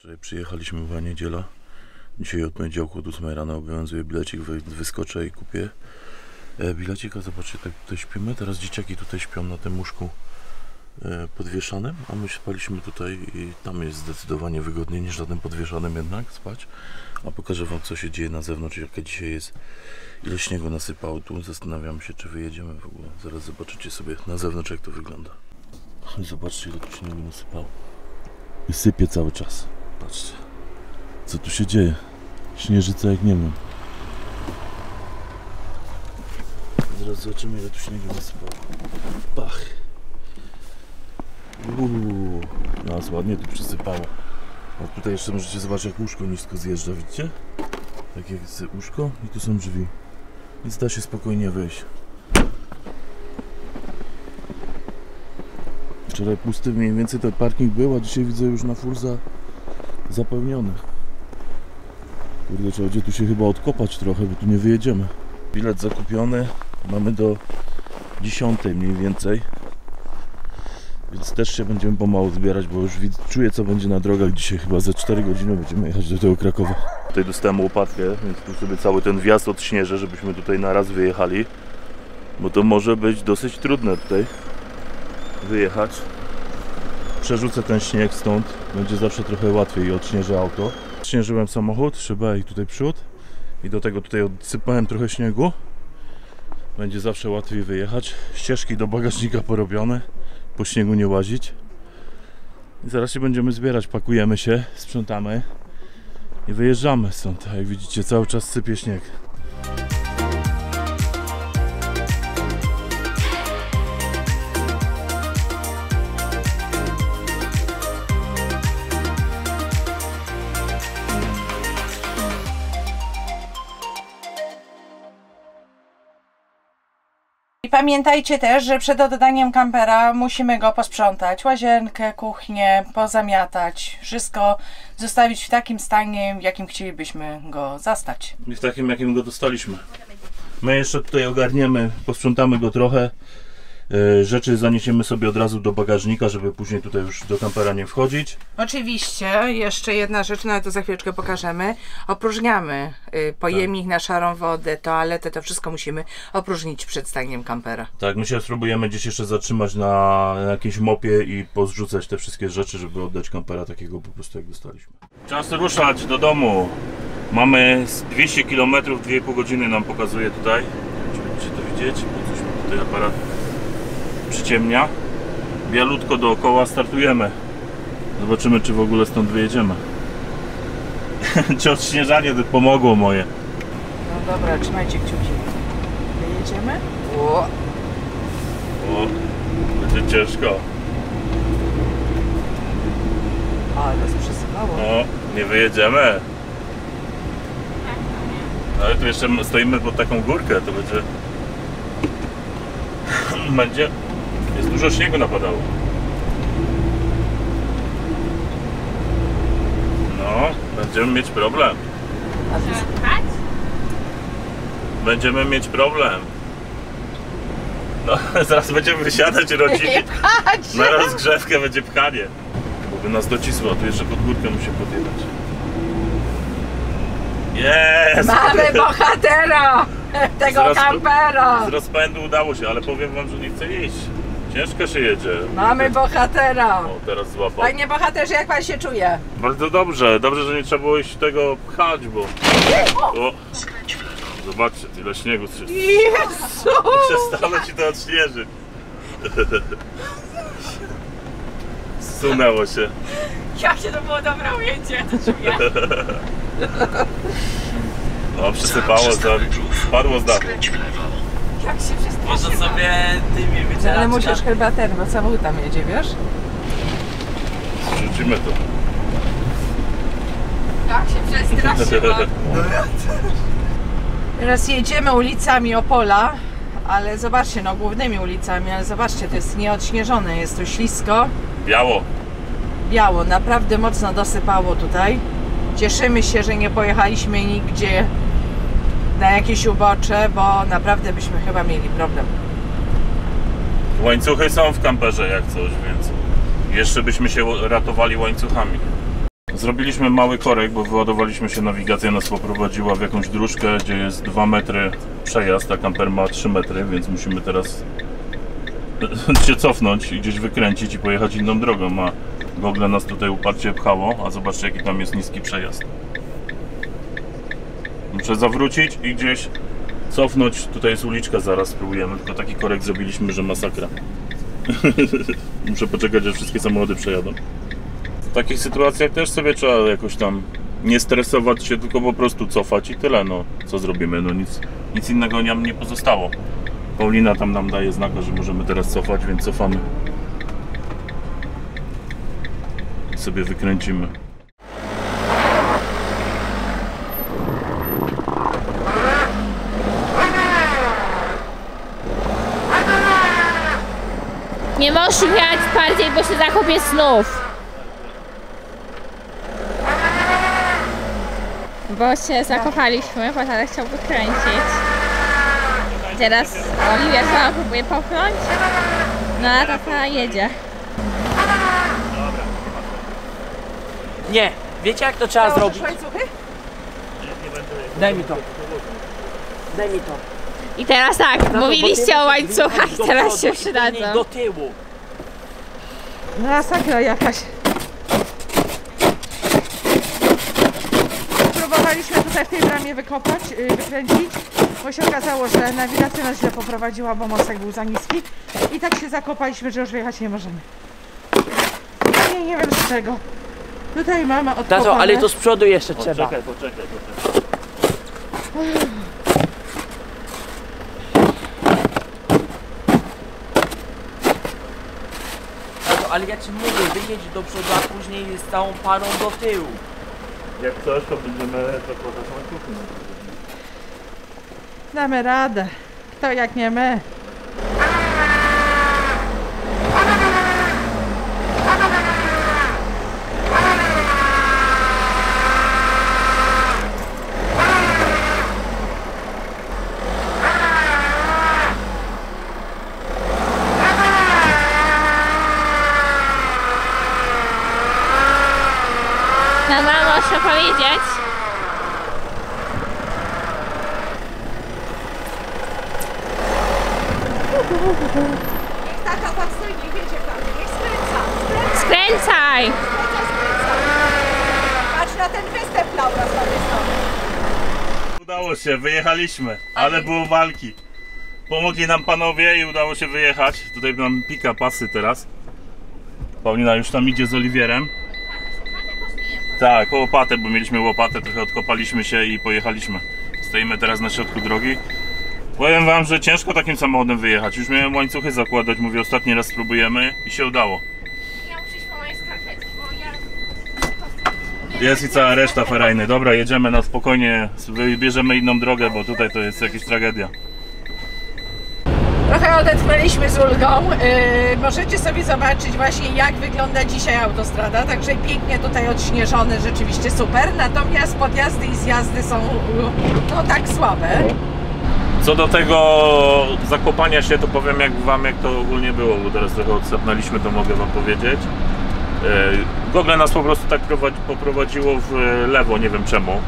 Wczoraj przyjechaliśmy, była niedziela. Dzisiaj od poniedziałku od 8 rano obowiązuje bilecik, wy- wyskoczę i kupię e, bilecika. Zobaczcie, tak tutaj śpimy. Teraz dzieciaki tutaj śpią na tym łóżku e, podwieszanym, a my spaliśmy tutaj i tam jest zdecydowanie wygodniej niż na tym podwieszanym jednak spać. A pokażę Wam co się dzieje na zewnątrz, jakie dzisiaj jest, ile śniegu nasypało tu. Zastanawiam się, czy wyjedziemy w ogóle. Zaraz zobaczycie sobie na zewnątrz, jak to wygląda. Zobaczcie, ile tu śniegu nasypało. I sypie cały czas. Patrzcie. Co tu się dzieje? Śnieżyca jak nie wiem. Zaraz zobaczymy ile tu śniegu nasypało. Pach. Uuu, nas ładnie tu przysypało. A tutaj jeszcze możecie zobaczyć jak łóżko nisko zjeżdża, widzicie? Takie jest łóżko i tu są drzwi. Więc da się spokojnie wejść. Wczoraj pusty mniej więcej ten parking był, a dzisiaj widzę już na full za, zapełniony. Kurde, trzeba będzie tu się chyba odkopać trochę, bo tu nie wyjedziemy. Bilet zakupiony, mamy do 10 mniej więcej. Więc też się będziemy pomału zbierać, bo już czuję co będzie na drogach. Dzisiaj chyba za 4 godziny będziemy jechać do tego Krakowa. Tutaj dostałem łopatkę, więc tu sobie cały ten wjazd odśnieżę, żebyśmy tutaj na raz wyjechali. Bo to może być dosyć trudne tutaj wyjechać. Przerzucę ten śnieg stąd, będzie zawsze trochę łatwiej odśnieżę auto. Śnieżyłem samochód, szybę i tutaj przód i do tego tutaj odsypałem trochę śniegu. Będzie zawsze łatwiej wyjechać. Ścieżki do bagażnika porobione, po śniegu nie łazić. I zaraz się będziemy zbierać, pakujemy się, sprzątamy i wyjeżdżamy stąd. Jak widzicie cały czas sypie śnieg. I pamiętajcie też, że przed oddaniem kampera musimy go posprzątać. Łazienkę, kuchnię, pozamiatać. Wszystko zostawić w takim stanie, w jakim chcielibyśmy go zastać. I w takim jakim go dostaliśmy. My jeszcze tutaj ogarniemy, posprzątamy go trochę. E, Rzeczy zaniesiemy sobie od razu do bagażnika, żeby później tutaj już do kampera nie wchodzić. Oczywiście, jeszcze jedna rzecz, no ale to za chwileczkę pokażemy. Opróżniamy y, pojemnik na szarą wodę, toaletę, to wszystko musimy opróżnić przed staniem kampera. Tak, my się spróbujemy gdzieś jeszcze zatrzymać na jakimś mopie i pozrzucać te wszystkie rzeczy, żeby oddać kampera takiego po prostu jak dostaliśmy. Czas ruszać do domu. Mamy z 200 km, 2,5 godziny nam pokazuje tutaj. Czy będziecie to widzieć, bo coś mi tutaj aparat przyciemnia. Bialutko dookoła startujemy. Zobaczymy, czy w ogóle stąd wyjedziemy. czy odśnieżanie pomogło moje. No dobra, trzymajcie kciuki. Wyjedziemy? O, O, będzie ciężko. ale nas przesypało. No, nie wyjedziemy. Ale tu jeszcze stoimy pod taką górkę, to będzie... Będzie... Jest dużo śniegu napadało. No, będziemy mieć problem. Będziemy mieć problem. No, zaraz będziemy wysiadać rodzinie. Na rozgrzewkę będzie pchanie. Bo by nas docisło, a tu jeszcze pod górkę musi podjechać. Jest! Mamy bohatera tego kampera! Z rozpędu udało się, ale powiem wam, że nie chcę iść. Ciężko się jedzie. Mamy bohatera! O, teraz złapał. Panie bohaterze, jak pan się czuje? Bardzo dobrze, dobrze, że nie trzeba było iść tego pchać, bo... O! Zobaczcie, ile śniegu się Jezu! Przestało ci to odśnieżyć. Zsunęło się. Jakie to było dobre ujęcie, to czuję. No, przysypało, za... spadło z dachu. Jak się Może sobie tymi Ale wycieraczkami. musisz herbater, bo samochód tam jedzie, wiesz? Rzucimy to. Jak się przestraszyła. Teraz jedziemy ulicami Opola, ale zobaczcie, no głównymi ulicami, ale zobaczcie, to jest nieodśnieżone, jest tu ślisko, Biało. biało, naprawdę mocno dosypało tutaj. Cieszymy się, że nie pojechaliśmy nigdzie na jakieś ubocze, bo naprawdę byśmy chyba mieli problem. Łańcuchy są w kamperze jak coś, więc jeszcze byśmy się ratowali łańcuchami. Zrobiliśmy mały korek, bo wyładowaliśmy się, nawigacja nas poprowadziła w jakąś dróżkę, gdzie jest 2 metry przejazd, a kamper ma 3 metry, więc musimy teraz się cofnąć i gdzieś wykręcić i pojechać inną drogą, a Google nas tutaj uparcie pchało, a zobaczcie jaki tam jest niski przejazd. Muszę zawrócić i gdzieś cofnąć, tutaj jest uliczka zaraz spróbujemy, tylko taki korek zrobiliśmy, że masakra. Muszę poczekać, aż wszystkie samochody przejadą. W takich sytuacjach też sobie trzeba jakoś tam nie stresować się, tylko po prostu cofać i tyle, no co zrobimy, no nic, nic innego nam nie pozostało. Paulina tam nam daje znaka, że możemy teraz cofać, więc cofamy. I sobie wykręcimy. Nie możesz jechać bardziej, bo się zakopie znów. Bo się zakopaliśmy, bo tata chciał wykręcić. Teraz Oliwia sama próbuje popchnąć. No a tata jedzie. Nie, wiecie jak to trzeba zrobić? Daj mi to. Daj mi to. I teraz tak, No mówiliście o łańcuchach, teraz się przydadzą. Do tyłu. Masakra jakaś. Próbowaliśmy tutaj w tej bramie wykopać, yy, wykręcić, bo się okazało, że nawigacja nas źle poprowadziła, bo mostek był za niski. I tak się zakopaliśmy, że już wyjechać nie możemy. Nie, nie wiem z czego. Tutaj mamy odkopane. Tato, ale to z przodu jeszcze trzeba. Poczekaj, poczekaj, poczekaj. Ale ja ci mówię, wyjedź do przodu, a później z całą parą do tyłu. Jak coś, to będziemy zakładać łańcuchy. Damy radę. Kto jak nie my. No mamo, muszę powiedzieć. Tata tam stoi, nie wiedzie tam. Niech skręca. Skręcaj! Patrz na ten występ Laura z tamtej strony. Udało się, wyjechaliśmy, ale było walki. Pomogli nam panowie i udało się wyjechać. Tutaj nam pika pasy teraz. Paulina już tam idzie z Oliwierem. Tak, po łopatę, bo mieliśmy łopatę, trochę odkopaliśmy się i pojechaliśmy. Stoimy teraz na środku drogi. Powiem wam, że ciężko takim samochodem wyjechać. Już miałem łańcuchy zakładać, mówię ostatni raz spróbujemy i się udało. Ja muszę iść po moje skarpetki, bo ja... Jest i cała reszta ferajny. Dobra, jedziemy na spokojnie, wybierzemy inną drogę, bo tutaj to jest jakaś tragedia. Trochę odetchnęliśmy z ulgą. Yy, możecie sobie zobaczyć właśnie jak wygląda dzisiaj autostrada. Także pięknie tutaj odśnieżone, rzeczywiście super. Natomiast podjazdy i zjazdy są no tak słabe. Co do tego zakopania się, to powiem jak wam jak to ogólnie było, bo teraz trochę odsapnęliśmy, to mogę wam powiedzieć. E, Google nas po prostu tak prowadzi, poprowadziło w lewo, nie wiem czemu.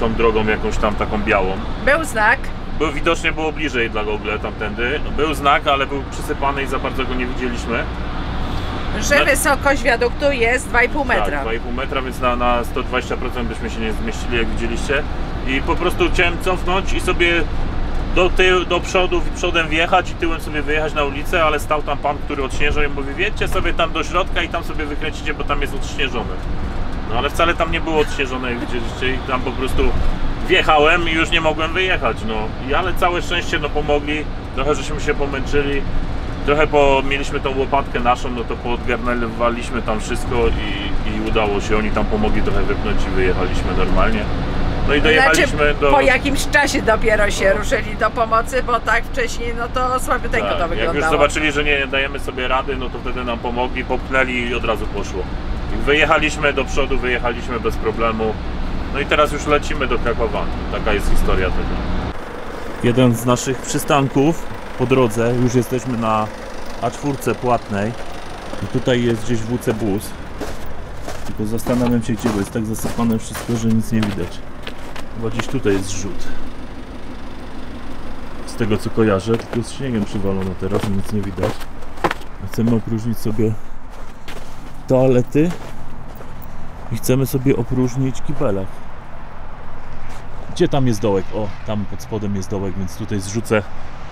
Tą drogą jakąś tam taką białą. Był znak, Był widocznie było bliżej dla Google tamtędy. Był znak, ale był przysypany i za bardzo go nie widzieliśmy. że No. wysokość wiaduktu jest 2,5 metra. Tak, 2,5 metra, więc na, na 120% byśmy się nie zmieścili, jak widzieliście. I po prostu chciałem cofnąć i sobie do tyłu, do przodu, przodem wjechać i tyłem sobie wyjechać na ulicę, ale stał tam pan, który odśnieżał i mówi, wiecie sobie tam do środka i tam sobie wykręcicie, bo tam jest odśnieżone. No ale wcale tam nie było odśnieżone, jak widzieliście, i tam po prostu wjechałem i już nie mogłem wyjechać, no. I ale całe szczęście, no pomogli, trochę żeśmy się pomęczyli, trochę po, mieliśmy tą łopatkę naszą, no to poodgarnęliśmy tam wszystko i, i udało się, oni tam pomogli trochę wypnąć i wyjechaliśmy normalnie. No i dojechaliśmy Znaczy, do... po jakimś czasie dopiero się ruszyli do pomocy, bo tak wcześniej no to słabiuteńko to Tak, jak już wyglądało. zobaczyli, że nie dajemy sobie rady, no to wtedy nam pomogli, popchnęli i od razu poszło. Wyjechaliśmy do przodu, wyjechaliśmy bez problemu. No i teraz już lecimy do Krakowa. Taka jest historia tego. Jeden z naszych przystanków po drodze, już jesteśmy na A4 płatnej. I tutaj jest gdzieś WC Bus. Tylko zastanawiam się gdzie, bo jest tak zasypane wszystko, że nic nie widać. Chyba gdzieś tutaj jest zrzut. Z tego co kojarzę, tylko z śniegiem przywalono teraz, nic nie widać. Chcemy opróżnić sobie toalety i chcemy sobie opróżnić kibelek. Gdzie tam jest dołek? O, tam pod spodem jest dołek, więc tutaj zrzucę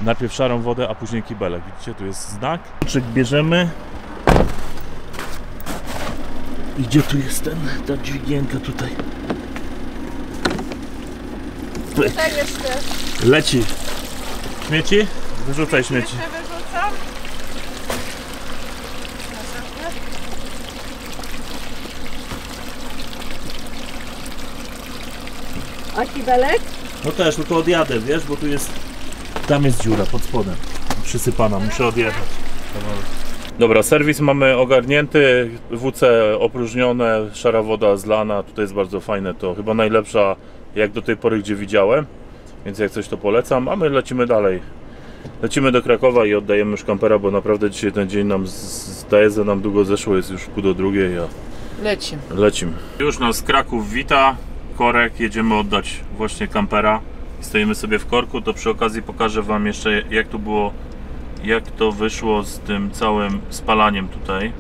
najpierw szarą wodę, a później kibelek. Widzicie, tu jest znak. Kluczyk bierzemy. I gdzie tu jest ten, ta dźwigienka tutaj? Pyk. Leci. Śmieci? Wyrzucaj śmieci. jeszcze wyrzucam. A kibelek? No też, tylko odjadę, wiesz, bo tu jest... Tam jest dziura pod spodem. Przysypana, muszę odjechać. Dobra, serwis mamy ogarnięty, WC opróżnione, szara woda zlana, tutaj jest bardzo fajne, to chyba najlepsza jak do tej pory gdzie widziałem, więc jak coś to polecam, a my lecimy dalej. Lecimy do Krakowa i oddajemy już kampera, bo naprawdę dzisiaj ten dzień nam zdaje, że nam długo zeszło, jest już pół do drugiej, a Leci. Lecimy. Już nas Kraków wita, korek, jedziemy oddać właśnie kampera. Stoimy sobie w korku, to przy okazji pokażę Wam jeszcze jak to było, jak to wyszło z tym całym spalaniem tutaj.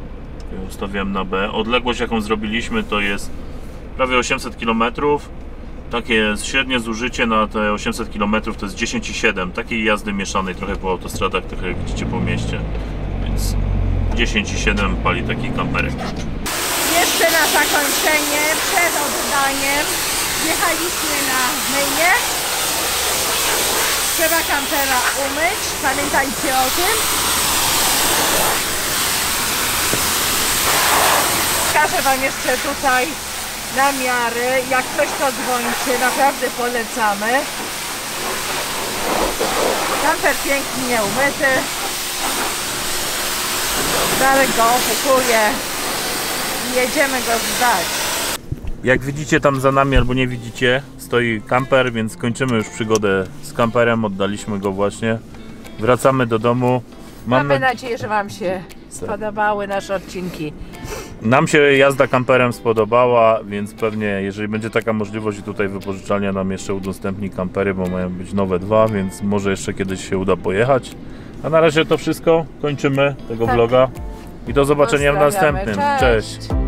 Ustawiam na B. Odległość jaką zrobiliśmy to jest prawie 800 km. Takie średnie zużycie na te 800 km to jest 10,7. Takiej jazdy mieszanej trochę po autostradach, trochę jak widzicie po mieście. Więc 10,7 pali taki kamperek. Jeszcze na zakończenie, przed oddaniem, wjechaliśmy na myję. Trzeba kampera umyć, pamiętajcie o tym. Pokażę Wam jeszcze tutaj namiary. Jak ktoś to dzwońcie, naprawdę polecamy. Kamper pięknie umyty. Darek go opukuje jedziemy go zdać. Jak widzicie tam za nami albo nie widzicie, stoi kamper, więc kończymy już przygodę z kamperem, oddaliśmy go właśnie. Wracamy do domu. Mam Mamy na... nadzieję, że Wam się spodobały nasze odcinki. Nam się jazda kamperem spodobała, więc pewnie jeżeli będzie taka możliwość i tutaj wypożyczalnia nam jeszcze udostępni kampery, bo mają być nowe dwa, więc może jeszcze kiedyś się uda pojechać. A na razie to wszystko, kończymy tego Tak. vloga i do zobaczenia w następnym. cześć. Cześć.